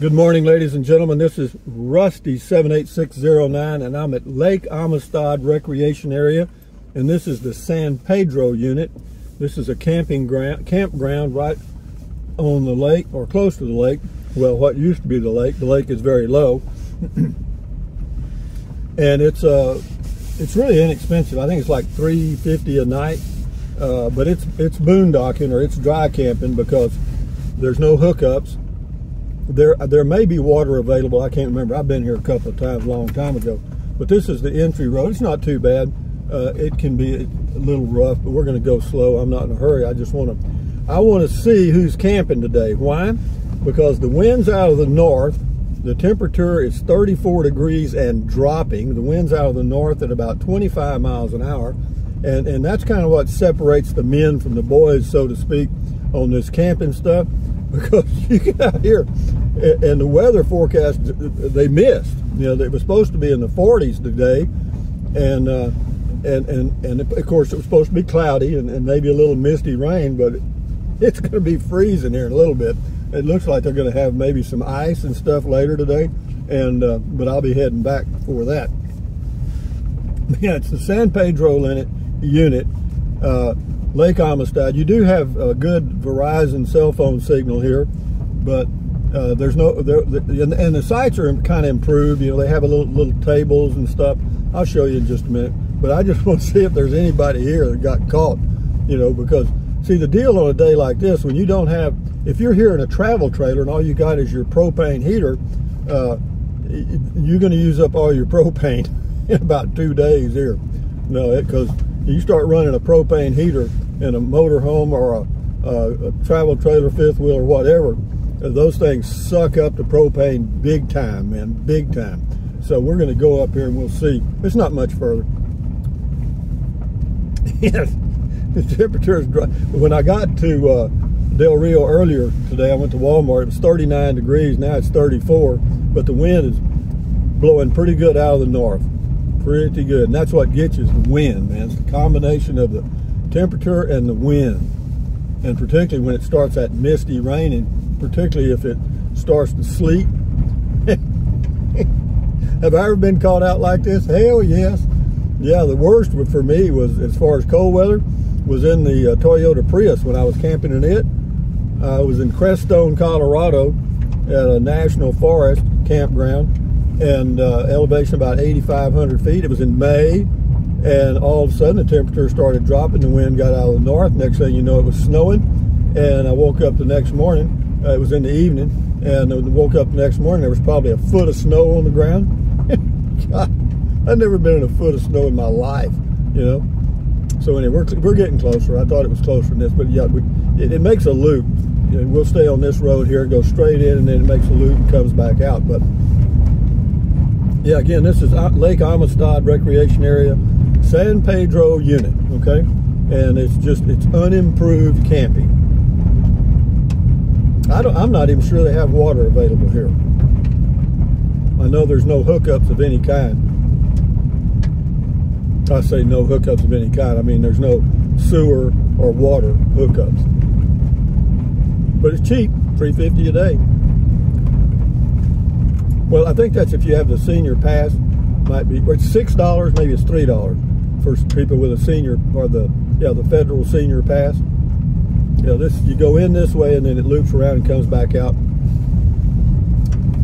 Good morning, ladies and gentlemen. This is Rusty 78609, and I'm at Lake Amistad Recreation Area, and this is the San Pedro unit. This is a camping ground, campground right on the lake, or close to the lake. Well, what used to be the lake. The lake is very low, and it's uh, it's really inexpensive. I think it's like 350 a night, uh, but it's it's boondocking or it's dry camping because there's no hookups there, there may be water available. I can't remember. I've been here a couple of times a long time ago. But this is the entry road. It's not too bad. Uh, it can be a little rough, but we're going to go slow. I'm not in a hurry. I just want to, I want to see who's camping today. Why? Because the wind's out of the north. The temperature is 34 degrees and dropping. The wind's out of the north at about 25 miles an hour. And, and that's kind of what separates the men from the boys, so to speak, on this camping stuff. Because you get out here and the weather forecast they missed. You know, it was supposed to be in the 40s today, and uh, and and and of course it was supposed to be cloudy and, and maybe a little misty rain, but it's going to be freezing here in a little bit. It looks like they're going to have maybe some ice and stuff later today, and uh, but I'll be heading back for that. Yeah, it's the San Pedro unit, uh, Lake Amistad. You do have a good Verizon cell phone signal here, but uh, there's no, there, and, the sites are kind of improved. You know, they have a little little tables and stuff. I'll show you in just a minute. But I just want to see if there's anybody here that got caught. You know, because see the deal on a day like this, when you don't have, if you're here in a travel trailer and all you got is your propane heater, uh, you're going to use up all your propane in about two days here. No, it because you start running a propane heater in a motorhome or a, a, a travel trailer, fifth wheel, or whatever those things suck up the propane big time, man, big time. So we're going to go up here and we'll see. It's not much further. yes, the temperature is dry. When I got to uh, Del Rio earlier today, I went to Walmart. It was 39 degrees. Now it's 34, but the wind is blowing pretty good out of the north. Pretty good. And that's what gets you is the wind, man. It's the combination of the temperature and the wind. And particularly when it starts that misty raining, particularly if it starts to sleet. Have I ever been caught out like this? Hell yes. Yeah, the worst for me was, as far as cold weather, was in the uh, Toyota Prius when I was camping in it. I was in Crestone, Colorado at a national forest campground and uh, elevation about 8,500 feet. It was in May and all of a sudden the temperature started dropping. The wind got out of the north. Next thing you know, it was snowing. And I woke up the next morning uh, it was in the evening, and I woke up the next morning. There was probably a foot of snow on the ground. God, I've never been in a foot of snow in my life, you know. So anyway, we're, we're getting closer. I thought it was closer than this, but yeah, we, it, it, makes a loop. You know, we'll stay on this road here, go straight in, and then it makes a loop and comes back out. But yeah, again, this is Lake Amistad Recreation Area, San Pedro unit, okay? And it's just, it's unimproved camping. I don't, I'm not even sure they have water available here. I know there's no hookups of any kind. I say no hookups of any kind. I mean there's no sewer or water hookups. But it's cheap, 350 a day. Well, I think that's if you have the senior pass. Might be, it's six dollars, maybe it's three dollars for people with a senior or the yeah the federal senior pass you know, this you go in this way and then it loops around and comes back out.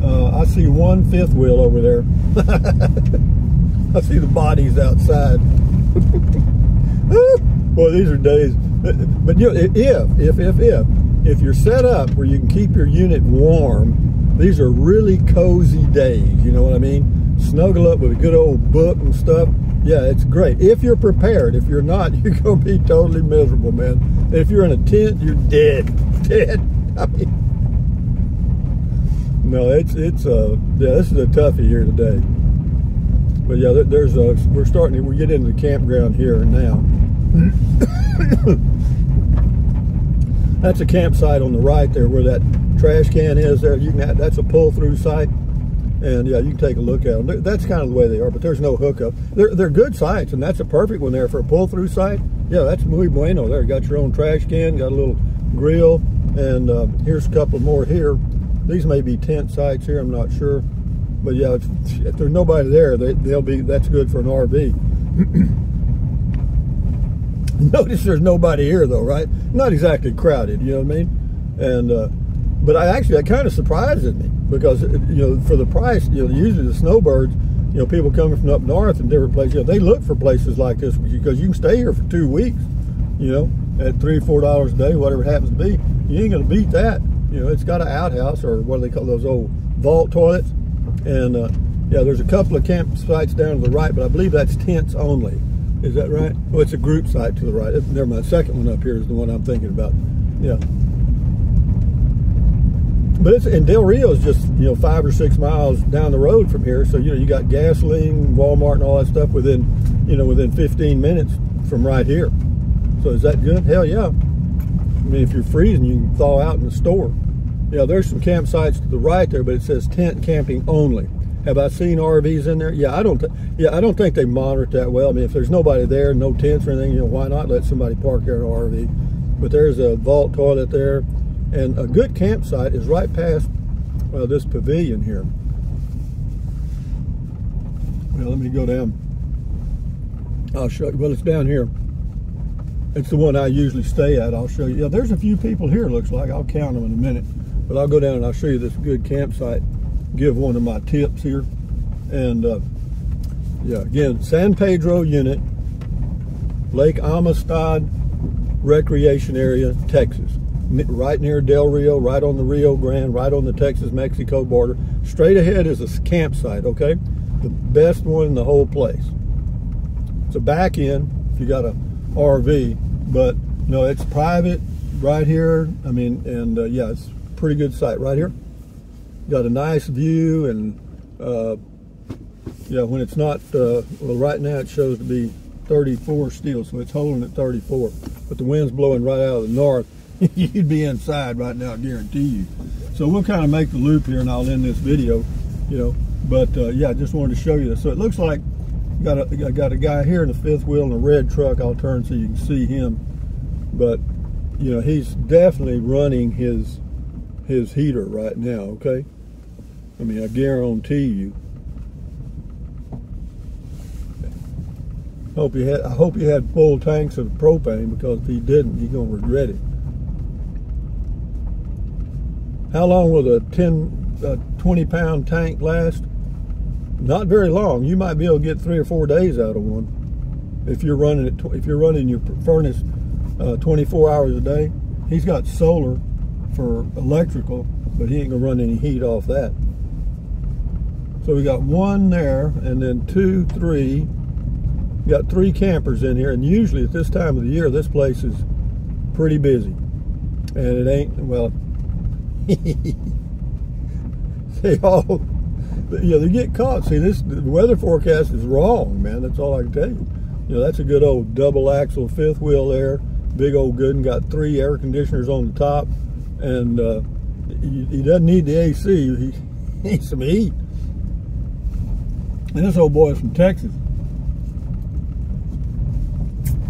Uh, I see one fifth wheel over there. I see the bodies outside. Boy, these are days. But you know, if, if, if, if, if you're set up where you can keep your unit warm, these are really cozy days. You know what I mean? Snuggle up with a good old book and stuff. Yeah, it's great. If you're prepared. If you're not, you're going to be totally miserable, man. If you're in a tent, you're dead. Dead. I mean, no, it's, it's, uh, yeah, this is a toughie here today. But yeah, there's a, we're starting, to, we get into the campground here now. that's a campsite on the right there where that trash can is there. You can, have, that's a pull-through site. And yeah, you can take a look at them. That's kind of the way they are, but there's no hookup. They're, they're good sites, and that's a perfect one there for a pull-through site. Yeah, that's muy bueno there. Got your own trash can, got a little grill, and uh, here's a couple more here. these may be tent sites here. I'm not sure, but yeah, if, if there's nobody there, they, they'll be. That's good for an RV. Notice there's nobody here though, right? Not exactly crowded. You know what I mean? And uh, but I actually that kind of surprises me because you know for the price, you know, usually the snowbirds, you know, people coming from up north and different places, you know, they look for places like this because you can stay here for two weeks. You know, at three four dollars a day, whatever it happens to be, you ain't gonna beat that. You know, it's got an outhouse or what do they call those old vault toilets, and uh, yeah, there's a couple of campsites down to the right, but I believe that's tents only. Is that right? Well, it's a group site to the right. Never mind. Second one up here is the one I'm thinking about. Yeah. But it's and Del Rio is just you know five or six miles down the road from here, so you know you got gasoline, Walmart, and all that stuff within you know within 15 minutes from right here. So is that good? Hell yeah. I mean, if you're freezing, you can thaw out in the store. Yeah, there's some campsites to the right there, but it says tent camping only. Have I seen RVs in there? Yeah, I don't. yeah, I don't think they monitor that well. I mean, if there's nobody there, no tents or anything, you know, why not let somebody park there an RV? But there's a vault toilet there, and a good campsite is right past well, this pavilion here. Well, let me go down. I'll show you. Well, it's down here. It's the one I usually stay at. I'll show you. Yeah, there's a few people here, looks like. I'll count them in a minute. But I'll go down and I'll show you this good campsite. Give one of my tips here. And uh, yeah, again, San Pedro unit, Lake Amistad Recreation Area, Texas. Right near Del Rio, right on the Rio Grande, right on the Texas-Mexico border. Straight ahead is a campsite, okay? The best one in the whole place. It's a back end if you got a RV, but no, it's private right here. I mean, and uh, yeah, it's pretty good site right here. Got a nice view, and uh, yeah, when it's not, uh, well, right now it shows to be 34 still, so it's holding at 34. But the wind's blowing right out of the north. You'd be inside right now, I guarantee you. So we'll kind of make the loop here, and I'll end this video, you know. But uh, yeah, I just wanted to show you this. So it looks like Got a got a guy here in the fifth wheel in a red truck. I'll turn so you can see him. But you know he's definitely running his his heater right now. Okay. I mean I guarantee you. Hope he had. I hope he had full tanks of propane because if he didn't, he's gonna regret it. How long will a 10, uh, 20 pound tank last? not very long. You might be able to get three or four days out of one if you're running it. If you're running your furnace uh, 24 hours a day. He's got solar for electrical, but he ain't gonna run any heat off that. So we got one there, and then two, three. We got three campers in here, and usually at this time of the year, this place is pretty busy. And it ain't well. they all know, they get caught. See, this the weather forecast is wrong, man. That's all I can tell you. You know, that's a good old double axle fifth wheel there. Big old good and got three air conditioners on the top. And uh, he, he, doesn't need the AC. He needs some heat. And this old boy is from Texas.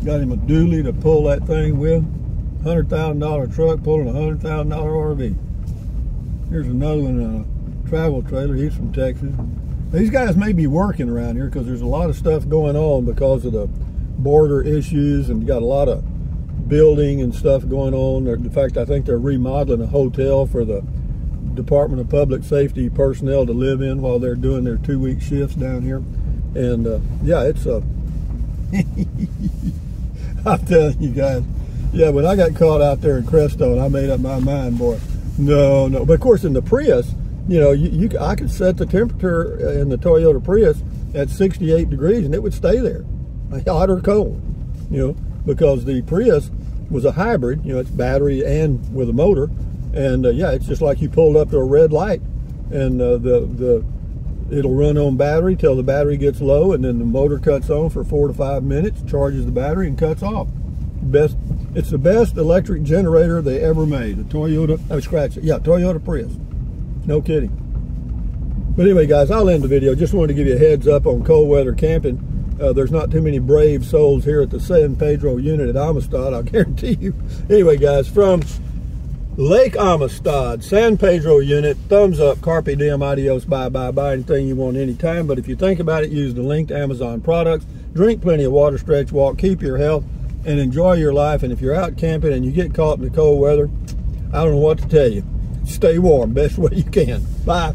Got him a dually to pull that thing with. $100,000 truck pulling a $100,000 RV. Here's another one. Uh, travel trailer. He's from Texas. These guys may be working around here because there's a lot of stuff going on because of the border issues and you got a lot of building and stuff going on. In fact, I think they're remodeling a hotel for the Department of Public Safety personnel to live in while they're doing their two-week shifts down here. And uh, yeah, it's a. I'm telling you guys, yeah, when I got caught out there in Crestone, I made up my mind, boy. No, no. But of course, in the Prius, you know, you, you, I could set the temperature in the Toyota Prius at 68 degrees and it would stay there, hot or cold, you know, because the Prius was a hybrid, you know, it's battery and with a motor. And uh, yeah, it's just like you pulled up to a red light and uh, the, the, it'll run on battery till the battery gets low and then the motor cuts on for four to five minutes, charges the battery and cuts off. Best, it's the best electric generator they ever made. A Toyota, oh, scratch it. Yeah, Toyota Prius. No kidding. But anyway, guys, I'll end the video. Just wanted to give you a heads up on cold weather camping. Uh, there's not too many brave souls here at the San Pedro unit at Amistad, I'll guarantee you. Anyway, guys, from Lake Amistad, San Pedro unit, thumbs up, carpe diem, adios, bye, bye, bye, anything you want anytime. But if you think about it, use the linked Amazon products, drink plenty of water, stretch, walk, keep your health, and enjoy your life. And if you're out camping and you get caught in the cold weather, I don't know what to tell you. Stay warm, best way you can. Bye.